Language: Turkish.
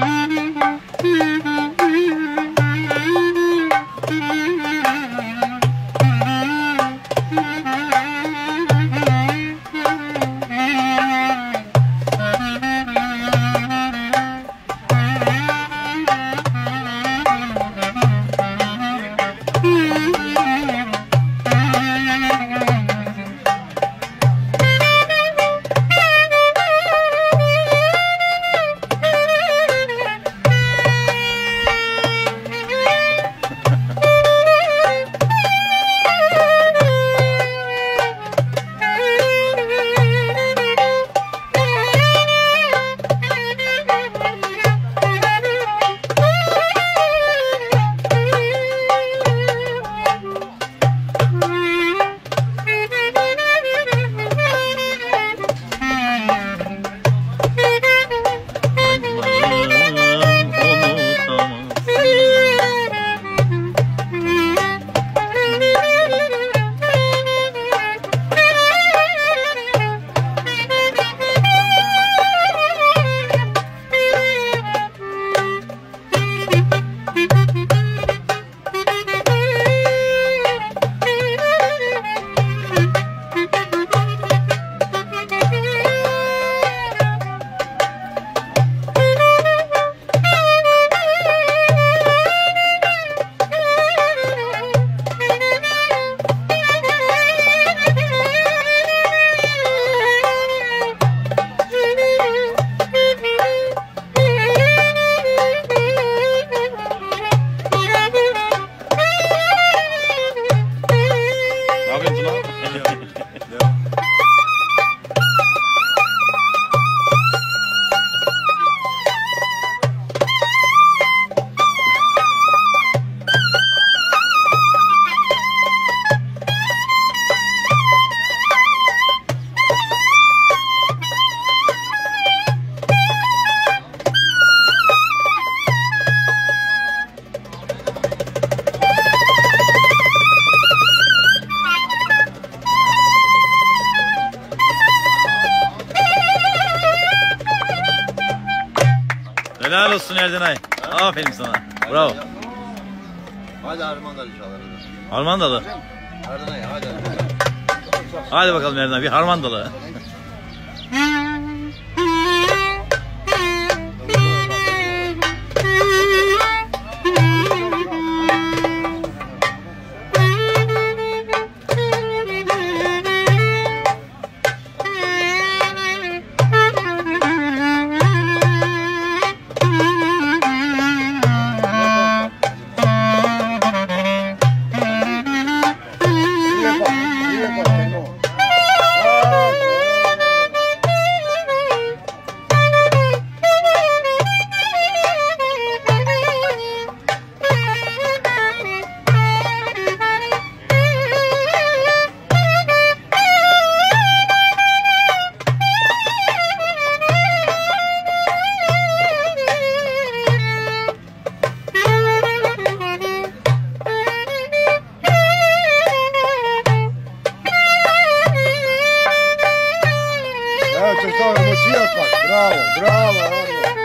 Mm-hmm. Helal olsun Erdenay. Aferin sana. Bravo. Hadi Arman da inşallah. Harmandalı. Erdinay hadi. Hadi bakalım Erdenay bir harmandalı. vocês estão emocionados. Bravo, bravo. bravo.